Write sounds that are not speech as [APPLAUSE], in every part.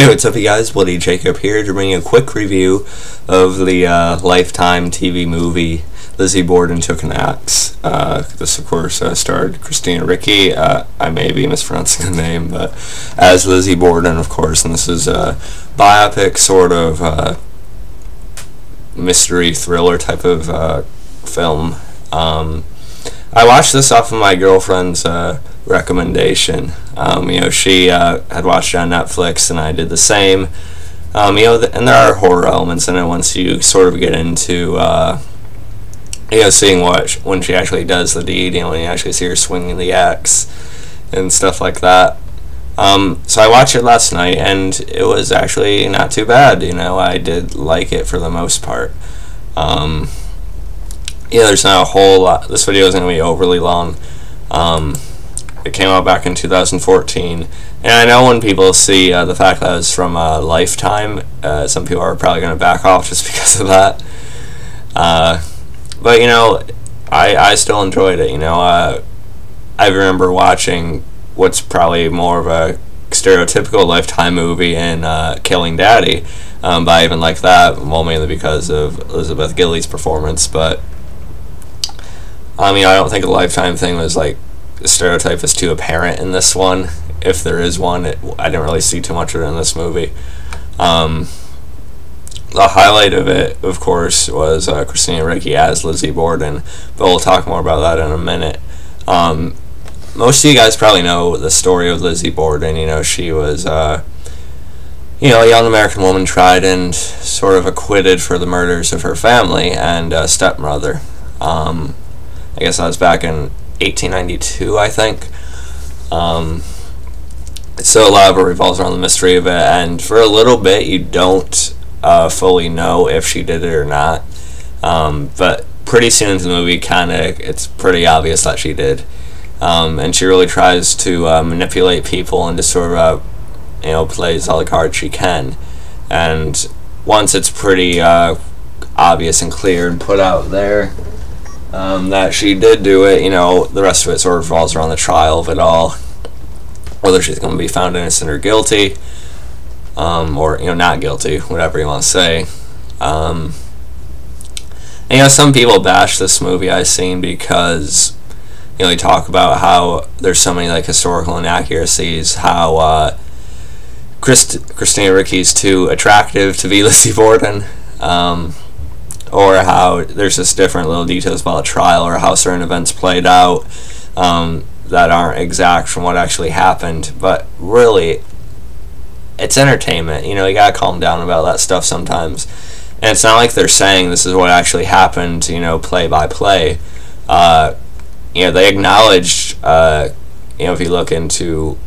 Hey, what's up, you guys? Bloodee Jacob here to bring you a quick review of the uh, Lifetime TV movie Lizzie Borden Took an Axe. Uh, this, of course, uh, starred Christina Ricci. Uh, I may be mispronouncing [LAUGHS] the name, but as Lizzie Borden, of course, and this is a biopic sort of uh, mystery thriller type of uh, film. Um, I watched this off of my girlfriend's recommendation. Um, you know, she uh, had watched it on Netflix, and I did the same. Um, you know, th- and there are horror elements in it once you sort of get into, uh, you know, seeing what sh- when she actually does the deed. You know, when you actually see her swinging the axe and stuff like that. Um, so I watched it last night, and it was actually not too bad. You know, I did like it for the most part. Um, yeah, there's not a whole lot. This video isn't going to be overly long. Um, it came out back in 2014, and I know when people see uh, the fact that it's from uh, Lifetime, uh, some people are probably going to back off [LAUGHS] just because of that. Uh, but you know, I I still enjoyed it. You know, uh, I remember watching what's probably more of a stereotypical Lifetime movie in uh, Killing Daddy. Um, but I even like that, well, mainly because of Elizabeth Gillies' performance, but I mean, I don't think a lifetime thing was like the stereotype is too apparent in this one. If there is one, it, I didn't really see too much of it in this movie. Um, the highlight of it, of course, was uh, Christina Ricci as Lizzie Borden, but we'll talk more about that in a minute. Um, most of you guys probably know the story of Lizzie Borden. You know, she was, uh, you know, a young American woman tried and sort of acquitted for the murders of her family and uh, stepmother. Um, I guess that was back in 1892, I think. Um, so a lot of it revolves around the mystery of it, and for a little bit, you don't uh, fully know if she did it or not. Um, but pretty soon into the movie, kind of, it's pretty obvious that she did. Um, and she really tries to uh, manipulate people and just sort of, uh, you know, plays all the cards she can. And once it's pretty uh, obvious and clear and put out there, um, that she did do it. You know, the rest of it sort of revolves around the trial of it all, whether she's going to be found innocent or guilty, um, or you know, not guilty, whatever you want to say. Um, and, you know, some people bash this movie I've seen because you know they talk about how there's so many like historical inaccuracies, how uh, Christ- Christina Ricci's too attractive to be [LAUGHS] Lizzie Borden. Um, or how there's just different little details about a trial or how certain events played out um, that aren't exact from what actually happened. But really, it's entertainment. You know, you gotta calm down about that stuff sometimes. And it's not like they're saying this is what actually happened, you know, play by play. Uh, you know, they acknowledged, uh, you know, if you look into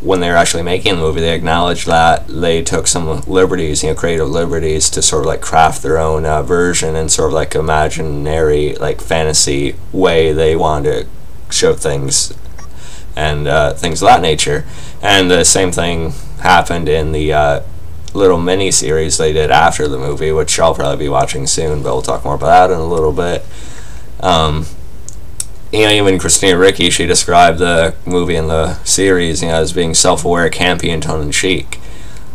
when they were actually making the movie, they acknowledged that they took some liberties, you know, creative liberties to sort of like craft their own uh, version and sort of like imaginary, like fantasy way they wanted to show things and uh, things of that nature. And the same thing happened in the uh, little mini series they did after the movie, which I'll probably be watching soon, but we'll talk more about that in a little bit. Um, you know, even Christina Ricci, she described the movie and the series, you know, as being self-aware, campy, and tongue-in-cheek.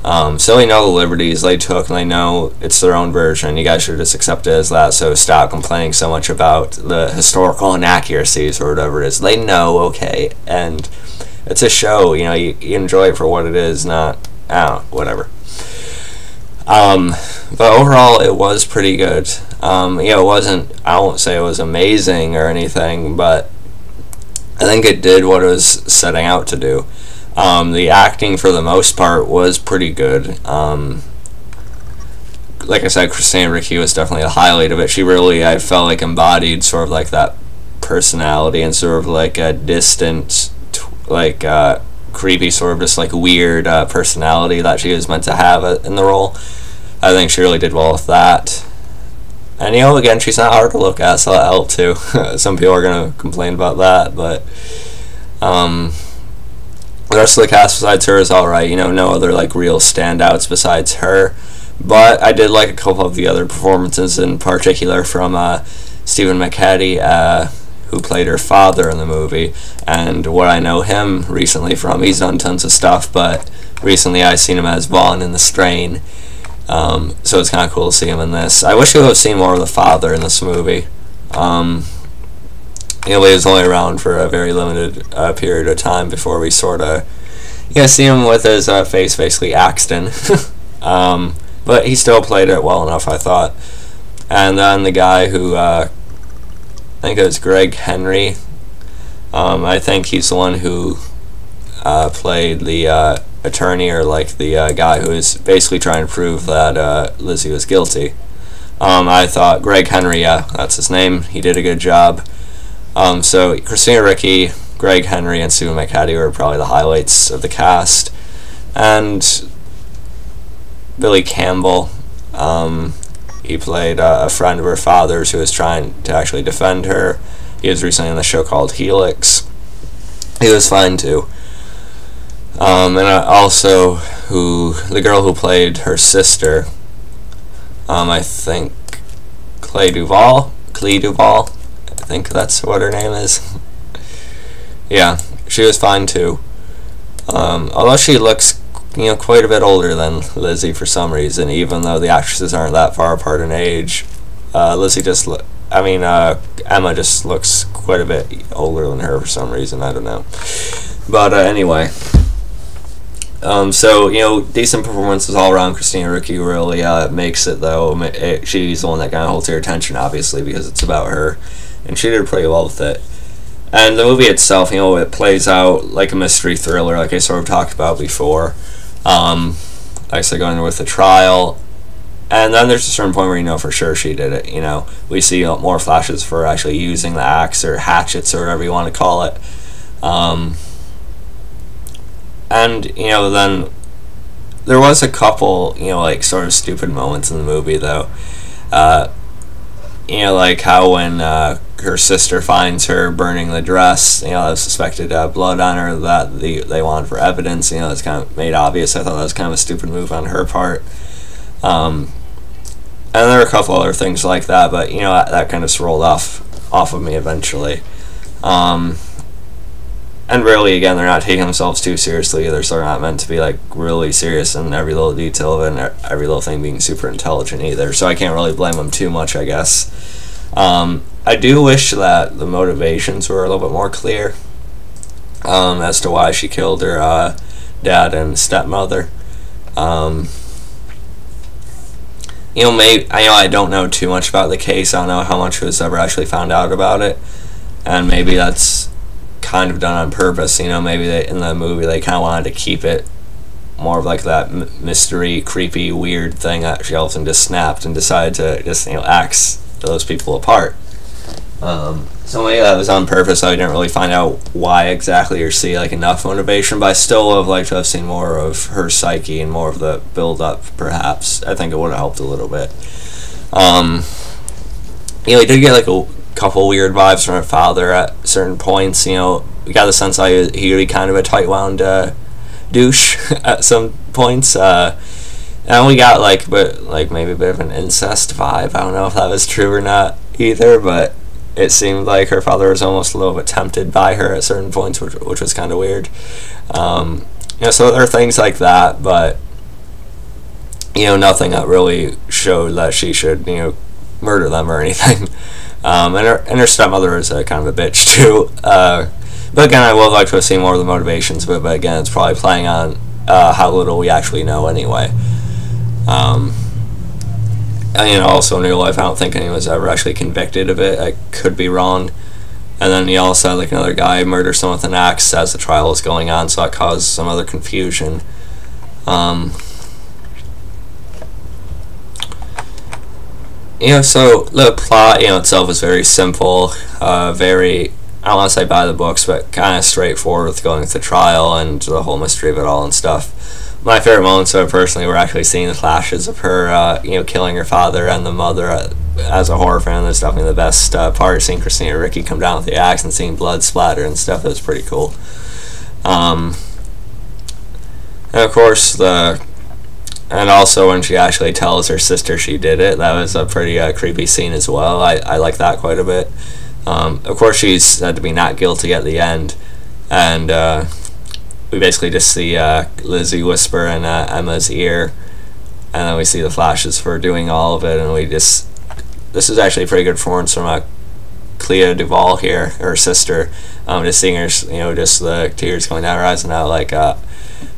Um, so they know the liberties they took, and they know it's their own version. You guys should just accept it as that. So stop complaining so much about the historical inaccuracies or whatever it is. They know, okay, and it's a show. You know, you, you enjoy it for what it is, not know, whatever. Um, but overall, it was pretty good. Um, you know, it wasn't, I won't say it was amazing or anything, but I think it did what it was setting out to do. Um, the acting, for the most part, was pretty good. Um, like I said, Christina Ricci was definitely the highlight of it. She really, I felt like, embodied sort of like that personality and sort of like a distant, like, uh, creepy, sort of just like weird uh, personality that she was meant to have uh, in the role. I think she really did well with that. And you know, again, she's not hard to look at, so that helped too. [LAUGHS] Some people are gonna complain about that, but um, the rest of the cast besides her is all right. You know, no other like real standouts besides her. But I did like a couple of the other performances, in particular from uh, Stephen McHattie, uh, who played her father in the movie, and what I know him recently from. He's done tons of stuff, but recently I seen him as Vaun in The Strain. Um, so it's kind of cool to see him in this. I wish we would have seen more of the father in this movie. Um, you know, he was only around for a very limited uh, period of time before we sort of, know, see him with his uh, face basically axed in. [LAUGHS] um, but he still played it well enough, I thought. And then the guy who, uh, think it was Gregg Henry. Um, I think he's the one who uh, played the uh, attorney or like the uh, guy who was basically trying to prove that uh, Lizzie was guilty. Um, I thought Gregg Henry, yeah, that's his name. He did a good job. Um, so Christina Ricci, Gregg Henry, and Sue McHattie were probably the highlights of the cast, and Billy Campbell. Um, he played uh, a friend of her father's who was trying to actually defend her. He was recently on the show called Helix. He was fine too. Um, and also, who the girl who played her sister, um, I think Clay Duval, Clea DuVall, I think that's what her name is. [LAUGHS] yeah, she was fine too. Um, although she looks, you know, quite a bit older than Lizzie for some reason, even though the actresses aren't that far apart in age. Uh, Lizzie just, lo- I mean, uh, Emma just looks quite a bit older than her for some reason. I don't know. But uh, anyway. Um, so you know, decent performances all around. Christina Ricci really uh, makes it though. It, she's the one that kind of holds your attention, obviously, because it's about her, and she did pretty well with it. And the movie itself, you know, it plays out like a mystery thriller, like I sort of talked about before. Um, like I said, going with the trial, and then there's a certain point where you know for sure she did it. You know, we see more flashes for actually using the axe or hatchets or whatever you want to call it. Um, and you know then there was a couple you know like sort of stupid moments in the movie though uh, you know like how when uh, her sister finds her burning the dress you know I suspected blood on her that the, they wanted for evidence you know that's kind of made obvious i thought that was kind of a stupid move on her part um, and there were a couple other things like that but you know that, that kind of rolled off off of me eventually um, and really, again, they're not taking themselves too seriously either, so they're not meant to be like really serious in every little detail of it and every little thing being super intelligent either. So I can't really blame them too much, I guess. Um, I do wish that the motivations were a little bit more clear um, as to why she killed her uh, dad and stepmother. Um, you know, maybe I know I don't know too much about the case. I don't know how much was ever actually found out about it, and maybe that's kind of done on purpose. You know, maybe they, in the movie they kind of wanted to keep it more of like that mystery, creepy, weird thing that she all of a sudden just snapped and decided to just you know axe those people apart. Um, so maybe that was on purpose. I didn't really find out why exactly or see like enough motivation, but I still would have liked to have seen more of her psyche and more of the build up. Perhaps I think it would have helped a little bit. Um, you know, he did get like a couple weird vibes from her father at certain points. You know, we got the sense that he would be kind of a tight wound uh, douche [LAUGHS] at some points. Uh, and we got like, but like maybe a bit of an incest vibe. I don't know if that was true or not either, but it seemed like her father was almost a little bit tempted by her at certain points, which, which was kind of weird. Um, you know, so there are things like that, but you know, nothing that really showed that she should, you know, murder them or [LAUGHS] anything. Um, and, her, and her stepmother is a kind of a bitch [LAUGHS] too. Uh, but again, I would like to see more of the motivations, but, but again, it's probably playing on uh, how little we actually know anyway. Um, and, also in real life, I don't think anyone was ever actually convicted of it. I could be wrong. And then he also had like another guy murder someone with an axe as the trial was going on, so that caused some other confusion. Um, you know, so the plot, you know, itself is very simple, uh, very, I don't want to say by the books, but kind of straightforward with going through the trial and the whole mystery of it all and stuff. My favorite moments, though, personally, were actually seeing the flashes of her, uh, you know, killing her father and the mother. Uh, as a horror fan, that's definitely the best uh, part. Seeing Christina Ricci come down with the axe and seeing blood splatter and stuff, that was pretty cool. Um, and of course, the and also when she actually tells her sister she did it, that was a pretty uh, creepy scene as well. I, I like that quite a bit. Um, of course, she's said to be not guilty at the end, and uh, we basically just see uh, Lizzie whisper in uh, Emma's ear, and then we see the flashes for doing all of it, and we just this is actually pretty good performance from uh, Clea DuVall here, her sister. Um, just seeing her, you know, just the tears coming down her eyes and how like uh,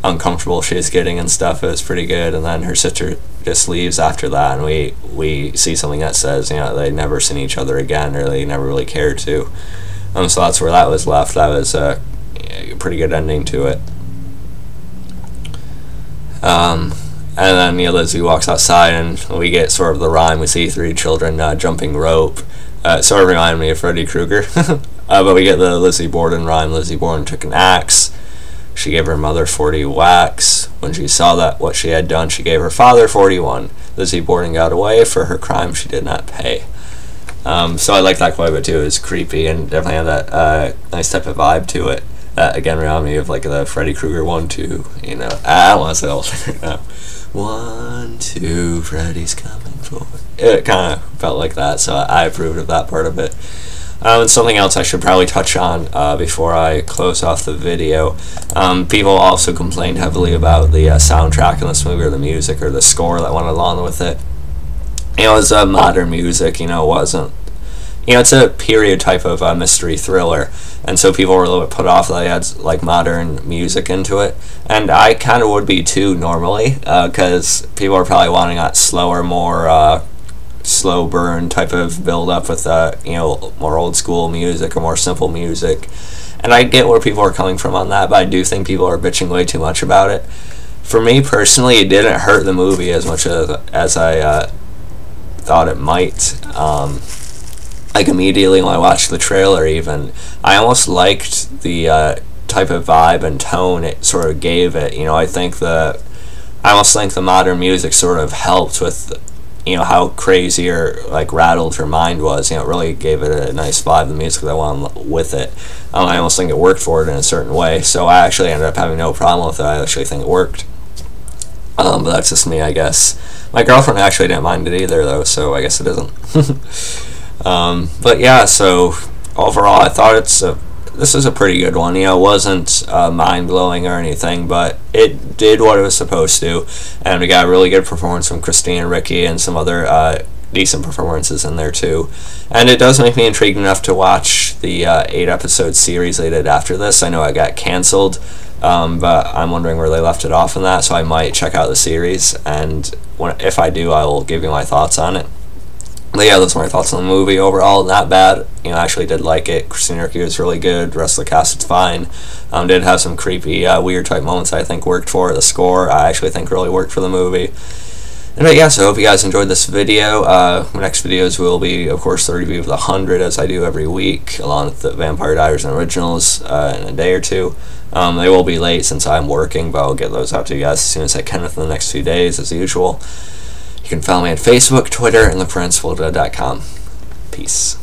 uncomfortable she's getting and stuff is pretty good. And then her sister just leaves after that, and we we see something that says, you know, they never seen each other again, or they never really cared to. Um, so that's where that was left. That was a, a pretty good ending to it. Um, and then you Lizzie walks outside, and we get sort of the rhyme. We see three children uh, jumping rope. Uh, sort of reminded me of Freddy Krueger. [LAUGHS] uh, but we get the Lizzie Borden rhyme. Lizzie Borden took an axe. She gave her mother 40 whacks. When she saw that what she had done, she gave her father 41. Lizzie Borden got away for her crime she did not pay. Um, so I like that quite a bit too. It's creepy and definitely have that uh, nice type of vibe to it. Uh, again, remind me of like the Freddy Krueger one, two. You know, I don't want to say now. One, two, Freddy's coming forward. It kind of felt like that, so I approved of that part of it. Um, and something else I should probably touch on uh, before I close off the video. Um, people also complained heavily about the uh, soundtrack in this movie, or the music, or the score that went along with it. You know, it was uh, modern music. You know, it wasn't. You know, it's a period type of uh, mystery thriller, and so people were a little bit put off that they had like modern music into it, and I kind of would be too normally, because uh, people are probably wanting that slower, more uh, slow burn type of build up with uh, you know more old school music or more simple music, and I get where people are coming from on that, but I do think people are bitching way too much about it. For me personally, it didn't hurt the movie as much as as I uh, thought it might. Um, like immediately when I watched the trailer, even I almost liked the uh, type of vibe and tone it sort of gave it. You know, I think the I almost think the modern music sort of helped with you know how crazy or like rattled her mind was. You know, it really gave it a nice vibe. The music that went with it. Um, I almost think it worked for it in a certain way. So I actually ended up having no problem with it. I actually think it worked. Um, but that's just me, I guess. My girlfriend actually didn't mind it either, though, so I guess it isn't. [LAUGHS] Um, but yeah, so overall, I thought it's a this is a pretty good one. You know, it wasn't uh, mind blowing or anything, but it did what it was supposed to, and we got a really good performance from Christina Ricci and some other uh, decent performances in there too. And it does make me intrigued enough to watch the uh, eight episode series they did after this. I know it got canceled. Um, but I'm wondering where they left it off in that, so I might check out the series, and when, if I do, I will give you my thoughts on it. Yeah, those are my thoughts on the movie. Overall, not bad. You know, I actually did like it. Christina Ricci was really good. The rest of the cast is fine. Um, did have some creepy, uh, weird type moments I think worked for the score. I actually think really worked for the movie. And yeah, so I hope you guys enjoyed this video. Uh, my next videos will be, of course, the review of The 100, as I do every week, along with the Vampire Diaries and Originals uh, in a day or two. Um, they will be late since I'm working, but I'll get those out to you guys as soon as I can within the next few days, as usual. You can follow me on Facebook, Twitter, and look Peace.